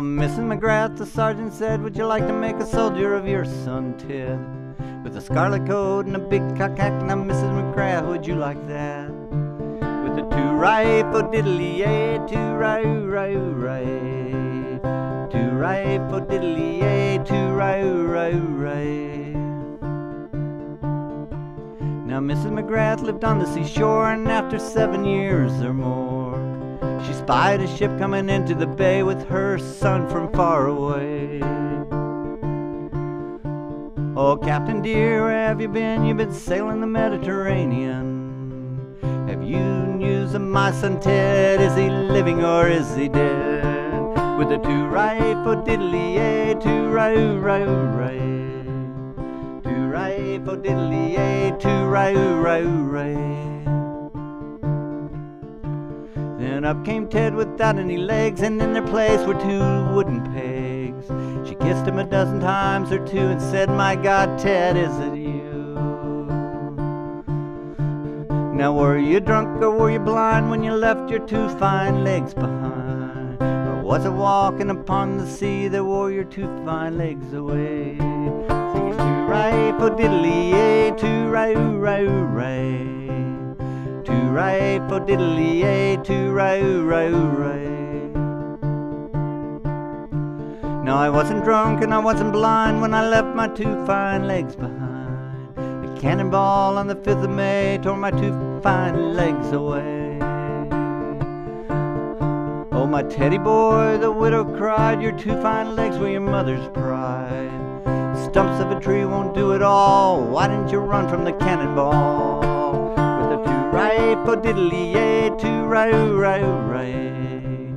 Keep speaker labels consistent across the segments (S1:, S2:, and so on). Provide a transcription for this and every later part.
S1: Mrs. McGrath, the sergeant said, Would you like to make a soldier of your son, Ted? With a scarlet coat and a big cockhack. Now, Mrs. McGrath, would you like that? With a two rifle diddly yay, two rai rai rai, two rifle diddly yay, two rai rai rai. Now, Mrs. McGrath lived on the seashore, and after seven years or more, she spied a ship coming into the bay with her son from far away. Oh, Captain dear, where have you been? You've been sailing the Mediterranean. Have you news of my son Ted? Is he living or is he dead? With a two rifle diddly yay, two roo roo ray. Two rifle diddly yay, two roo roo ray. Then up came Ted without any legs, and in their place were two wooden pegs. She kissed him a dozen times or two and said, My God, Ted, is it you? Now, were you drunk or were you blind when you left your two fine legs behind? Or was it walking upon the sea that wore your two fine legs away? Singing two rifle diddly yay, rai rai. Two rifle diddly yay, rai rai rai. Now I wasn't drunk and I wasn't blind when I left my two fine legs behind. A cannonball on the 5th of May tore my two fine legs away. Oh, my teddy boy, the widow cried, your two fine legs were your mother's pride. Stumps of a tree won't do it all. Why didn't you run from the cannonball? With a two rifle diddly yay, two rai rai rai.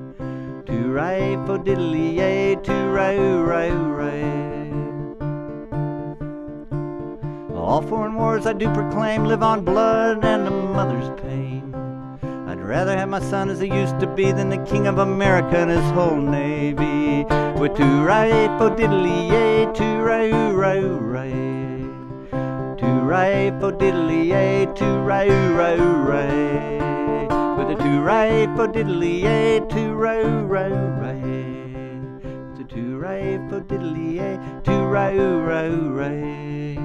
S1: Two rifle diddly yay, two rai rai rai. All foreign wars I do proclaim live on blood and a mother's pain. I'd rather have my son as he used to be than the king of America and his whole navy. With two rifle diddly yay, two rai rai rai. Two rifle diddly two rai rai rai. With a two rifle diddly two rai rai rai. With a two rifle diddly two rai rai rai.